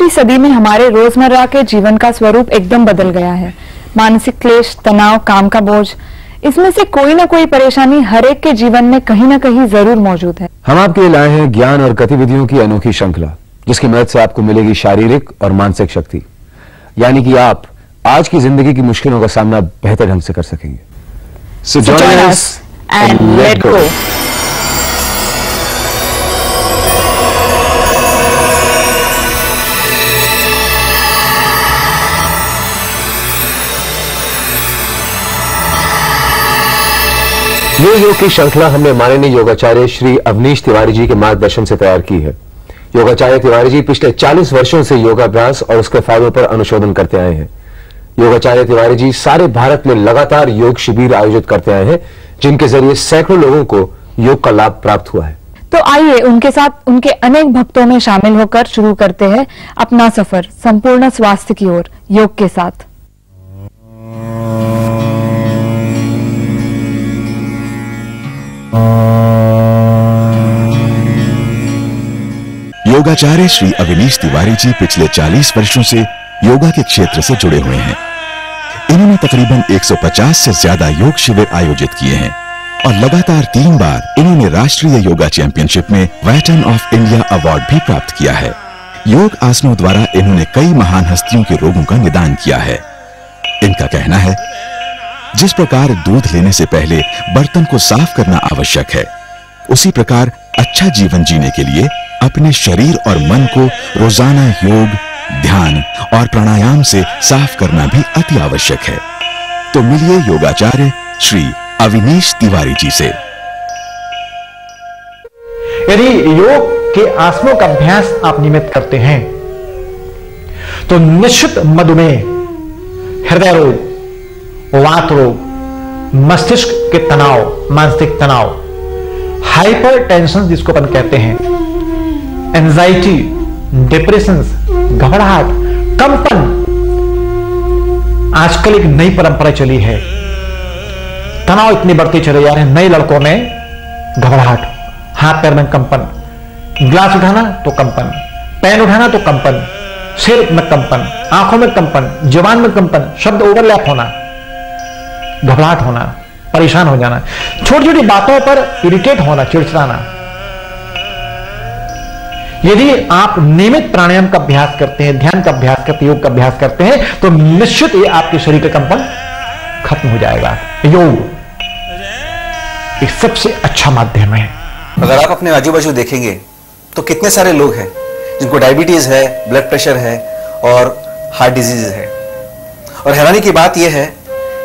21वीं सदी में हमारे रोज़मर्रा के जीवन का स्वरूप एकदम बदल गया है। मानसिक क्लेश तनाव काम का बोझ इसमें से कोई ना कोई परेशानी हर एक के जीवन में कहीं ना कहीं ज़रूर मौजूद है। हम आपके लिए लाए हैं ज्ञान और गतिविधियों की अनोखी श्रृंखला जिसकी मदद से आपको मिलेगी शारीरिक और मानसिक शक्ति। यानी कि आप आज की ज़िंदगी की मुश्किलों का सामना बेहतर ढंग से कर सकेंगे। So join us and let go. ये योग की श्रृंखला हमने माननीय योगाचार्य श्री अवनीश तिवारी जी के मार्गदर्शन से तैयार की है। योगाचार्य तिवारी जी पिछले 40 वर्षों से योगाभ्यास और उसके फायदों पर अनुशोधन करते आए हैं। योगाचार्य तिवारी जी सारे भारत में लगातार योग शिविर आयोजित करते आए हैं, जिनके ज़रिए सैकड़ों लोगों को योग का लाभ प्राप्त हुआ है। तो आइए उनके साथ उनके अनेक भक्तों में शामिल होकर शुरू करते हैं अपना सफ़र, संपूर्ण स्वास्थ्य की ओर, योग के साथ। योगाचार्य श्री अविनीश तिवारी जी पिछले 40 वर्षों से योगा के क्षेत्र से जुड़े हुए हैं। इन्होंने तकरीबन 150 से ज़्यादा योग शिविर आयोजित किए हैं और लगातार तीन बार इन्होंने राष्ट्रीय योगा चैंपियनशिप में वैटन ऑफ़ इंडिया अवार्ड भी प्राप्त किया है। योग आसनों द्वारा इन्होंने कई महान हस्तियों के रोगों का निदान किया है। इनका कहना है जिस प्रकार दूध लेने से पहले बर्तन को साफ़ करना आवश्यक है, उसी प्रकार अच्छा जीवन जीने के लिए अपने शरीर और मन को रोज़ाना योग, ध्यान और प्राणायाम से साफ़ करना भी अति आवश्यक है। तो मिलिए योगाचार्य श्री अविनीश तिवारी जी से। यदि योग के आसनों का अभ्यास आप नियमित करते हैं तो निश्चित मधुमेह, हृदय रोग वात रोग मस्तिष्क के तनाव, मानसिक तनाव हाइपर टेंशन जिसको अपन कहते हैं एंजाइटी डिप्रेशन घबराहट, कंपन, आजकल एक नई परंपरा चली है। तनाव इतनी बढ़ती चले जा रहे हैं, नए लड़कों में घबराहट, हाथ पैर में कंपन, ग्लास उठाना तो कंपन पेन उठाना तो कंपन, सिर में कंपन, आँखों में कंपन जवान में कंपन, शब्द ओवरलैप होना। घबराहट होना, परेशान हो जाना छोटी छोटी बातों पर इरिटेट होना, चिड़चिड़ाना। यदि आप नियमित प्राणायाम का अभ्यास करते हैं, ध्यान का अभ्यास करते योग का अभ्यास करते हैं तो निश्चित ये आपके शरीर का कंपन खत्म हो जाएगा। योग एक सबसे अच्छा माध्यम है। अगर आप अपने आजू बाजू देखेंगे तो कितने सारे लोग हैं जिनको डायबिटीज़ है ब्लड प्रेशर है और हार्ट डिज़ीज़ है। और हैरानी की बात यह है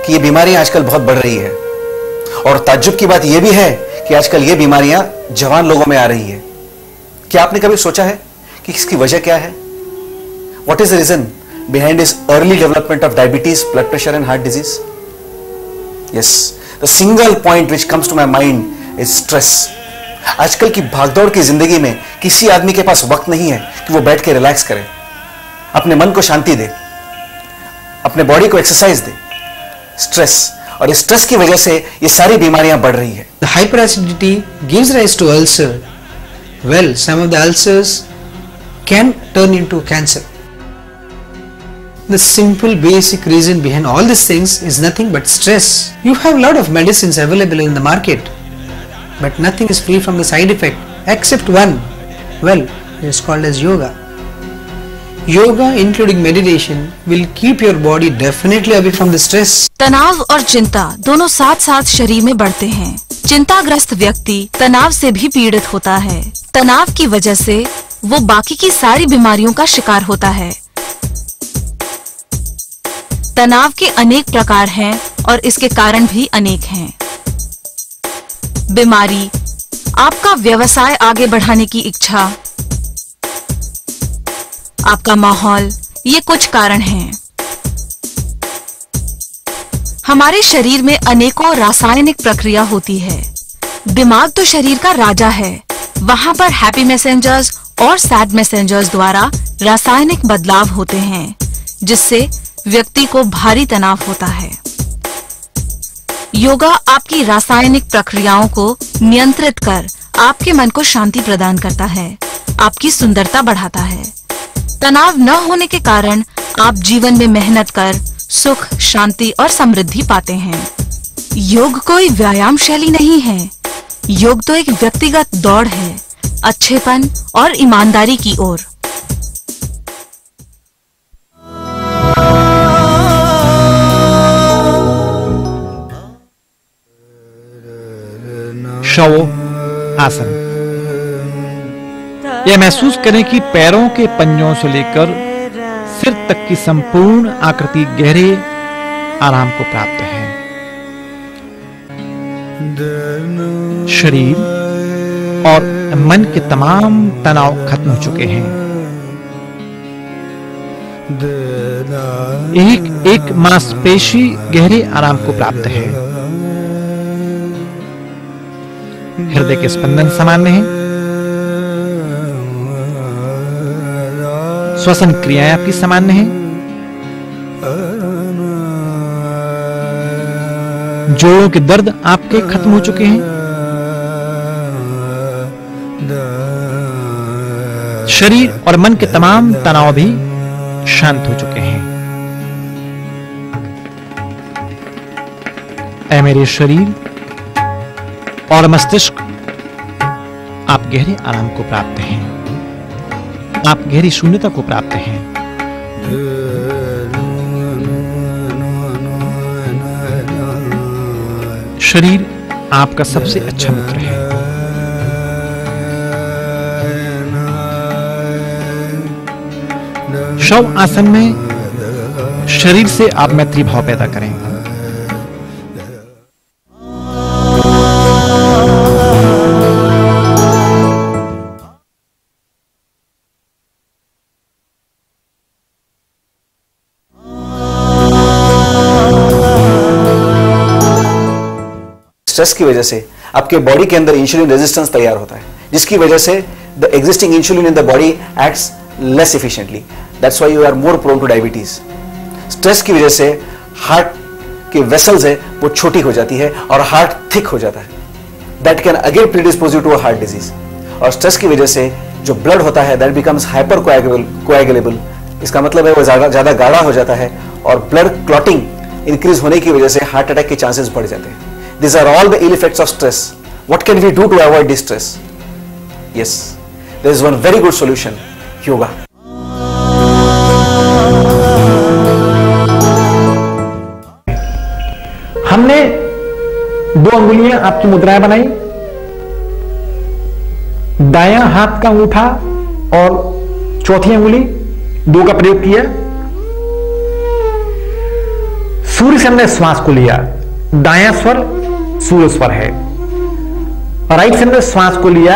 कि ये बीमारियाँ आजकल बहुत बढ़ रही है। और ताज्जुब की बात यह भी है कि आजकल ये बीमारियाँ जवान लोगों में आ रही है। क्या आपने कभी सोचा है कि इसकी वजह क्या है? What is the reason behind is early development of diabetes blood pressure and heart disease yes the single point which comes to my mind is stress आजकल की भागदौड़ की ज़िंदगी में किसी आदमी के पास वक्त नहीं है कि वो बैठ के रिलैक्स करे। अपने मन को शांति दे। अपने बॉडी को एक्सरसाइज दे। स्ट्रेस और इस स्ट्रेस की वजह से ये सारी बीमारियाँ बढ़ रही है। Hyper acidity gives rise to ulcer well some of the ulcers can turn into cancer the simple basic reason behind all this things is nothing but stress you have lot of medicine available in the market but nothing is free from the side effect except one well it is called as yoga Yoga, including meditation will keep your body definitely away from the stress. तनाव और चिंता दोनों साथ साथ शरीर में बढ़ते हैं। चिंताग्रस्त व्यक्ति तनाव से भी पीड़ित होता है। तनाव की वजह से वो बाकी की सारी बीमारियों का शिकार होता है। तनाव के अनेक प्रकार हैं और इसके कारण भी अनेक हैं। बीमारी आपका व्यवसाय आगे बढ़ाने की इच्छा आपका माहौल, ये कुछ कारण हैं। हमारे शरीर में अनेकों रासायनिक प्रक्रिया होती है। दिमाग तो शरीर का राजा है। वहाँ पर हैप्पी मैसेजर्स और सैड मैसेजर्स द्वारा रासायनिक बदलाव होते हैं, जिससे व्यक्ति को भारी तनाव होता है। योगा आपकी रासायनिक प्रक्रियाओं को नियंत्रित कर आपके मन को शांति प्रदान करता है, आपकी सुंदरता बढ़ाता है। तनाव न होने के कारण आप जीवन में मेहनत कर, सुख, शांति और समृद्धि पाते हैं। योग कोई व्यायाम शैली नहीं है। योग तो एक व्यक्तिगत दौड़ है, अच्छेपन और ईमानदारी की ओर। शव आसन। यह महसूस करें कि पैरों के पंजों से लेकर सिर तक की संपूर्ण आकृति गहरे आराम को प्राप्त है। शरीर और मन के तमाम तनाव खत्म हो चुके हैं। एक एक मांसपेशी गहरे आराम को प्राप्त है। हृदय के स्पंदन सामान्य है। श्वसन क्रियाएँ आपकी सामान्य है। जोड़ों के दर्द आपके खत्म हो चुके हैं। शरीर और मन के तमाम तनाव भी शांत हो चुके हैं। ऐ मेरे शरीर और मस्तिष्क, आप गहरे आराम को प्राप्त हैं। आप गहरी शून्यता को प्राप्त हैं। शरीर आपका सबसे अच्छा मित्र है। शव आसन में शरीर से आप मैत्री भाव पैदा करें। स्ट्रेस की वजह से आपके बॉडी के अंदर इंसुलिन रेजिस्टेंस तैयार होता है, जिसकी वजह से the existing insulin in the body acts less efficiently that's why you are more prone to diabetes stress की वजह से हार्ट की वेसल्स है, वो छोटी हो जाती है और हार्ट थिक हो जाता है. That can again predispose you to heart disease और स्ट्रेस की वजह से जो ब्लड होता है दैट बिकम्स हाइपर कोएगुलेबल इसका मतलब है वो ज़्यादा ज़्यादा गाढ़ा हो जाता है और ब्लड क्लॉटिंग इंक्रीज होने की वजह से हार्ट अटैक के चांसेस बढ़ जाते हैं. These are all the ill effects of stress. What can we do to avoid this stress? Yes, there is one very good solution yoga. हमने दो अंगुलियाँ आपकी मुद्राएँ बनाई दायां हाथ का अंगूठा और चौथी अंगुली दो का प्रयोग किया सूर्य से हमने श्वास को लिया दायां स्वर सूर्य स्वर है। राइट से हमने श्वास को लिया,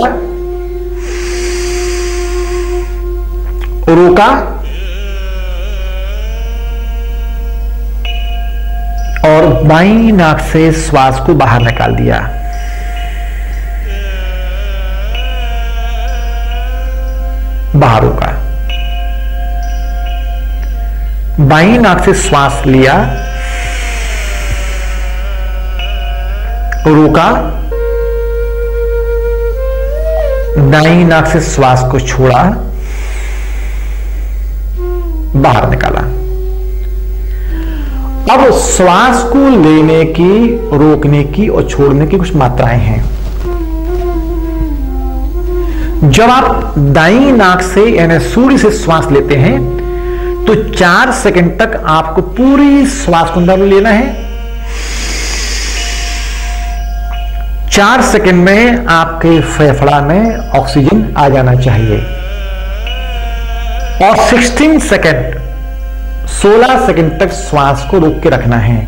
रोका, और बाई नाक से श्वास को बाहर निकाल दिया। बाहर रोका। बाई नाक से श्वास लिया रोका। दाई नाक से श्वास को छोड़ा। बाहर निकाला। अब श्वास को लेने की, रोकने की और छोड़ने की कुछ मात्राएँ हैं। जब आप दाई नाक से, यानी सूर्य से श्वास लेते हैं तो चार सेकंड तक आपको पूरी श्वास को अंदर लेना है। चार सेकंड में आपके फेफड़ा में ऑक्सीजन आ जाना चाहिए। और 16 सेकंड 16 सेकंड तक श्वास को रोक के रखना है।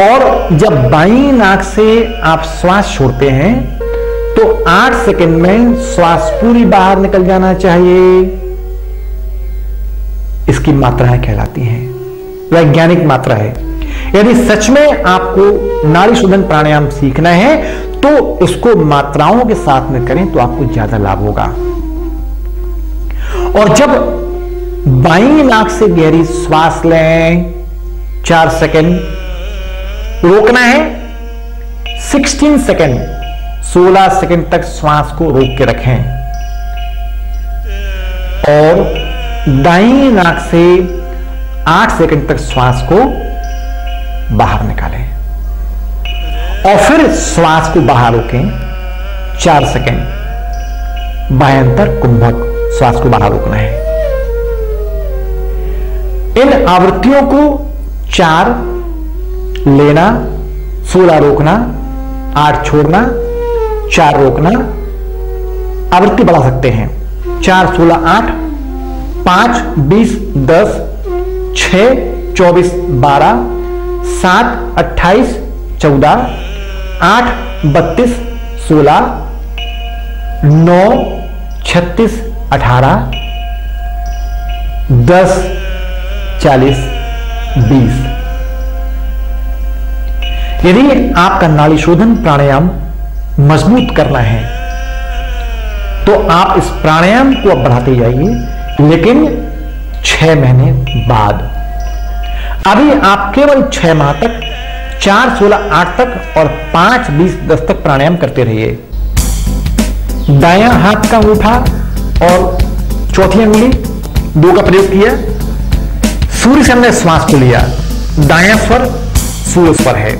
और जब बाई नाक से आप श्वास छोड़ते हैं तो 8 सेकंड में श्वास पूरी बाहर निकल जाना चाहिए। इसकी मात्राएँ कहलाती हैं। वैज्ञानिक मात्रा है। यदि सच में आपको नाड़ी शोधन प्राणायाम सीखना है तो इसको मात्राओं के साथ में करें तो आपको ज़्यादा लाभ होगा। और जब बाई नाक से गहरी श्वास लें, चार सेकेंड, रोकना है 16 सेकेंड 16 सेकेंड तक श्वास को रोक के रखें। और दाई नाक से आठ सेकंड तक श्वास को बाहर निकालें। और फिर श्वास को बाहर रोकें, चार सेकेंड। बायंतर कुंभक श्वास को बाहर रोकना है। इन आवृत्तियों को चार लेना, सोलह रोकना, आठ छोड़ना, चार रोकना। आवृत्ति बढ़ा सकते हैं। चार, सोलह, आठ, पाँच, बीस, दस छ चौबीस, बारह, सात, अट्ठाईस, चौदह आठ, बत्तीस, सोलह, नौ, छत्तीस, अठारह, दस, चालीस, बीस। यदि आपका नाड़ी शोधन प्राणायाम मज़बूत करना है तो आप इस प्राणायाम को अब बढ़ाते जाइए, लेकिन छह महीने बाद। अभी आप केवल छह माह तक चार सोलह आठ तक और पाँच बीस दस तक प्राणायाम करते रहिए। दाया हाथ का अंगूठा और चौथी अंगुली, दो का प्रयोग किया। सूर्य से हमने श्वास को लिया। दाया स्वर, सूर्य स्वर है।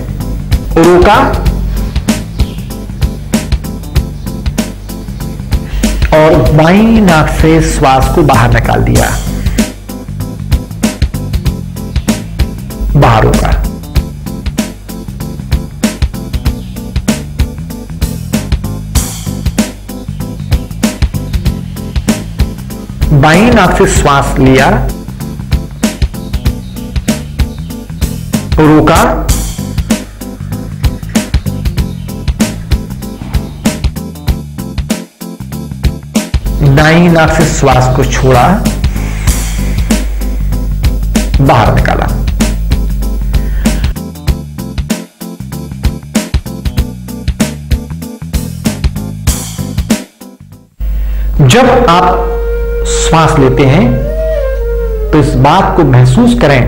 रोका। और बाई नाक से श्वास को बाहर निकाल दिया। बाहर रोका। बाई नाक से श्वास लिया, रोका। दाई नाक से श्वास को छोड़ा, बाहर निकाला। जब आप श्वास लेते हैं तो इस बात को महसूस करें।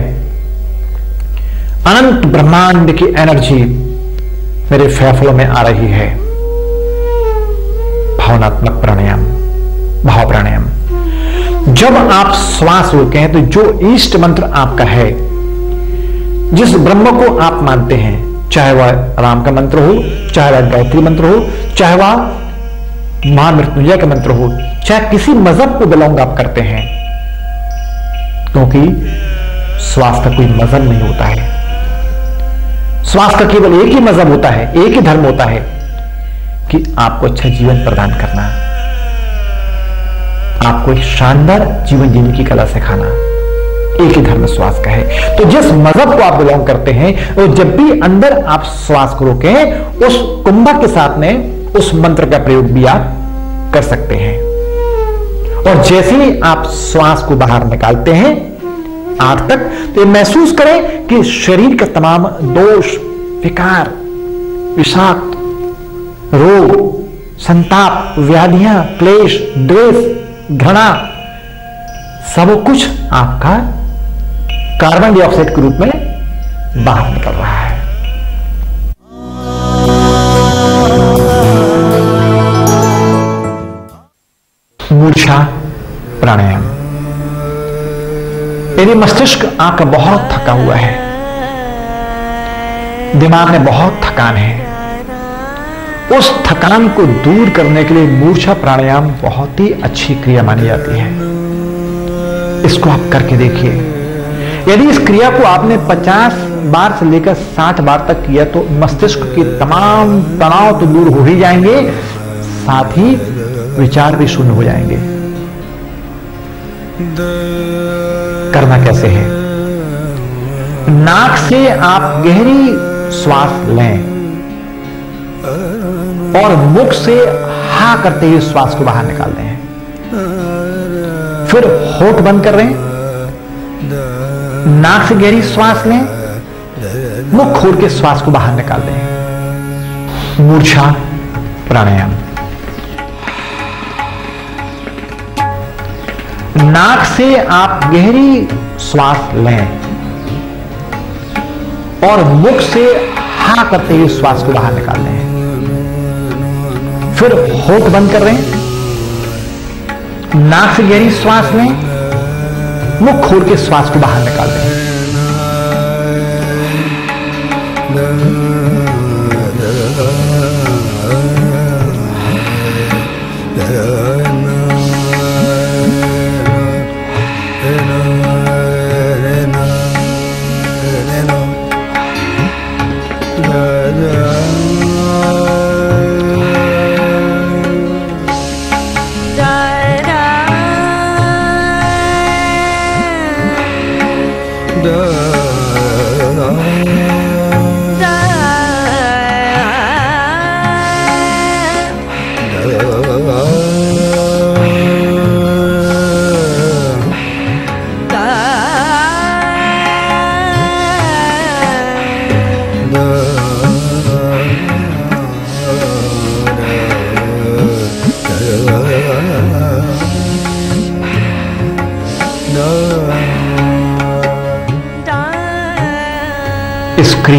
अनंत ब्रह्मांड की एनर्जी मेरे फेफड़ों में आ रही है। भावनात्मक प्राणायाम भाव प्राणायाम जब आप श्वास रोके हैं तो जो ईष्ट मंत्र आपका है, जिस ब्रह्म को आप मानते हैं, चाहे वह राम का मंत्र हो, चाहे वह गायत्री मंत्र हो, चाहे वह महामृत्युंजय का मंत्र हो, चाहे किसी मज़हब को बिलोंग आप करते हैं, क्योंकि का कोई मज़हब नहीं होता है। का केवल एक ही मज़हब होता है, एक ही धर्म होता है, कि आपको अच्छा जीवन प्रदान करना, आपको एक शानदार जीवन जीने की कला सिखाना, एक ही धर्म श्वास का है। तो जिस मज़हब को आप बिलोंग करते हैं, और जब भी अंदर आप श्वास को रोकें उस कुंभक के साथ में उस मंत्र का प्रयोग भी आप कर सकते हैं। और जैसे ही आप श्वास को बाहर निकालते हैं आठ तक तो महसूस करें कि शरीर के तमाम दोष, विकार, विषाक्त, रोग, संताप, व्याधियाँ, क्लेश, द्वेष, घृणा, सब कुछ आपका कार्बन डाइऑक्साइड के रूप में बाहर निकल रहा है। मूर्छा प्राणायाम। यदि मस्तिष्क आपका बहुत थका हुआ है। दिमाग में बहुत थकान है। उस थकान को दूर करने के लिए मूर्छा प्राणायाम बहुत ही अच्छी क्रिया मानी जाती है। इसको आप करके देखिए। यदि इस क्रिया को आपने 50 बार से लेकर 60 बार तक किया तो मस्तिष्क के तमाम तनाव तो दूर हो ही जाएँगे। साथ ही विचार भी शून्य हो जाएँगे। करना कैसे है? नाक से आप गहरी श्वास लें और मुख से हा करते हुए श्वास को बाहर निकाल दें। फिर होठ बंद कर रहे हैं नाक से गहरी श्वास लें। मुख खोल के श्वास को बाहर निकाल दें। मूर्छा, प्राणायाम। नाक से आप गहरी श्वास लें और मुख से हा करते हुए श्वास को बाहर निकाल लें। फिर होठ बंद कर रहे हैं नाक से गहरी श्वास लें। मुख खोल के श्वास को बाहर निकाल दें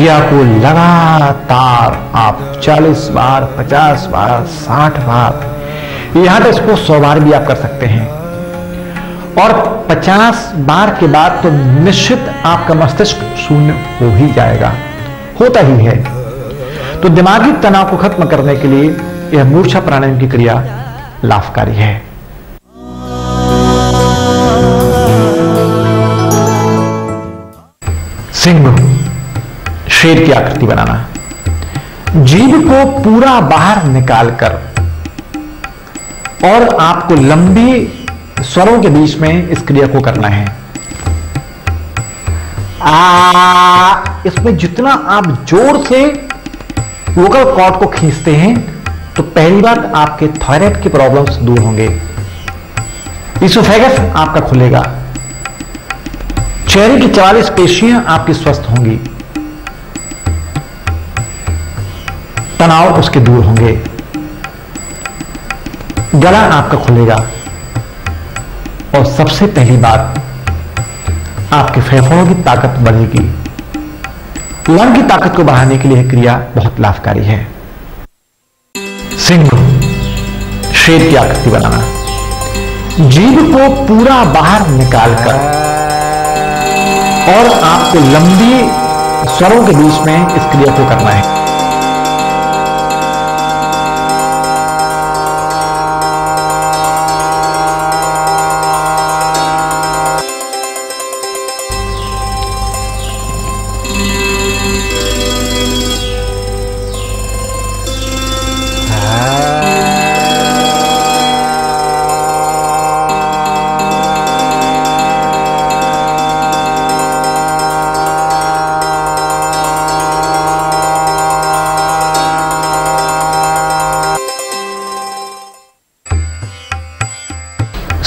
क्रिया को लगातार आप 40 बार 50 बार 60 बार, यहाँ तक इसको 100 बार भी आप कर सकते हैं। और 50 बार के बाद तो निश्चित आपका मस्तिष्क शून्य हो ही जाएगा। होता ही है। तो दिमागी तनाव को खत्म करने के लिए यह मूर्छा प्राणायाम की क्रिया लाभकारी है। सिंह शेर की आकृति बनाना। जीभ को पूरा बाहर निकालकर और आपको लंबी स्वरों के बीच में इस क्रिया को करना है। आ, इसमें जितना आप ज़ोर से वोकल कॉर्ड को खींचते हैं तो पहली बात आपके थायराइड की प्रॉब्लम्स दूर होंगे। इसोफेगस आपका खुलेगा। चेहरे की 44 पेशियाँ आपकी स्वस्थ होंगी। तनाव उसके दूर होंगे। गला आपका खुलेगा। और सबसे पहली बात, आपके फेफड़ों की ताकत बढ़ेगी। लंग की ताकत को बढ़ाने के लिए क्रिया बहुत लाभकारी है। सिंह, शेर की आकृति बनाना। जीभ को पूरा बाहर निकालकर और आपको लंबी स्वरों के बीच में इस क्रिया को करना है।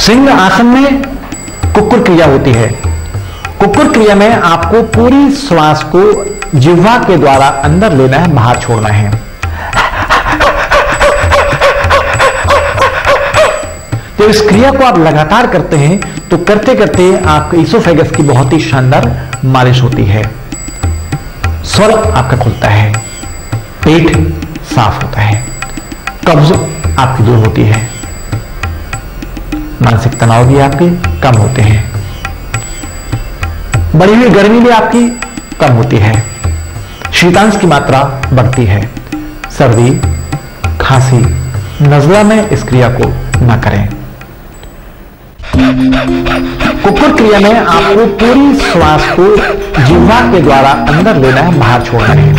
सिंह आसन में कुकुर क्रिया होती है। कुकुर क्रिया में आपको पूरी श्वास को जिह्वा के द्वारा अंदर लेना है, बाहर छोड़ना है। तो इस क्रिया को आप लगातार करते हैं तो करते करते आपके इसोफेगस की बहुत ही शानदार मालिश होती है। स्वर आपका खुलता है, पेट साफ़ होता है, कब्ज आपकी दूर होती है। मानसिक तनाव भी आपके कम होते हैं। बढ़ी हुई गर्मी भी आपकी कम होती है। शीतांश की मात्रा बढ़ती है। सर्दी, खांसी, नजला में इस क्रिया को न करें। कुकुर क्रिया में आपको पूरी श्वास को जिह्वा के द्वारा अंदर लेना है, बाहर छोड़ना है।